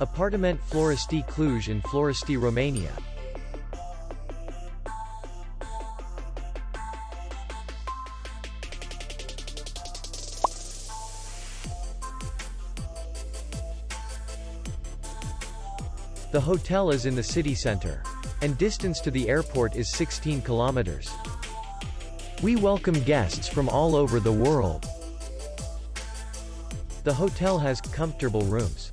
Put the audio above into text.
Apartament Floresti Cluj in Floresti, Romania. The hotel is in the city center. And distance to the airport is 16 kilometers. We welcome guests from all over the world. The hotel has comfortable rooms,